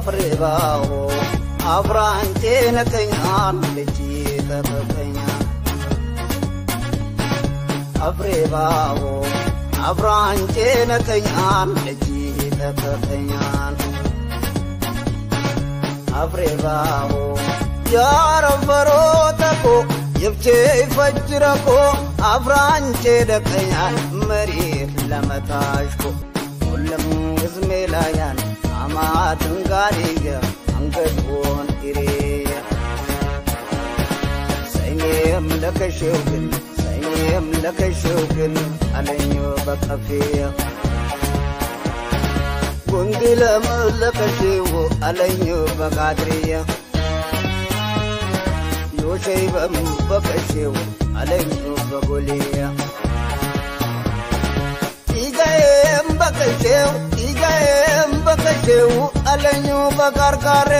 አፍሬባሆ አፍራንቴ ነቀኛን ልጅ ተፈቀኛ አፍሬባሆ አፍራንቴ ነቀኛን ልጅ ተፈቀኛን አፍሬባሆ ያረፈሮ ተኮ ይብቼ ይፈጅረኮ አፍራንቼ ደቀኛን መሬት ለመታሽኮ ላያን ದಾರಿಗೆ ಅಂಗದ್ವೋನ್ ಇರೇ ಸೈನ್ಯಂ ಲಕ ಶೋಕನ್ ಸೈನ್ಯಂ ಲಕ ಶೋಕನ್ ಅಲಯ್ಯೋ ಬಕಫಿಯ ಗುಂದಿಲ ಮಲ್ಲಕ ಶಿವು ಅಲಯ್ಯೋ ಬಕಾದ್ರಿಯ ಯೋಶೈವ ಮುಬ್ಬಕ ಶಿವು ಅಲಯ್ಯೋ ಬಗುಲಿಯ በከሼው አለኙ በቃርቃሬ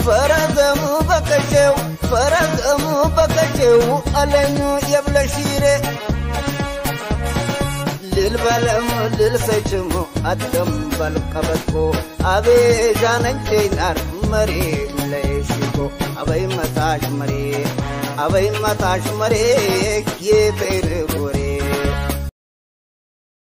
ፈረዘሙ በከሼው ፈረዘሙ በከሼው አለኙ የብለሺሬ ልልበለም ልልሰችሙ አደም በልቀበትኮ አቤዣነንቼናር መሬ ለሽኮ አበይ መታሽ መሬ አበይ መታሽ መሬ ጎሬ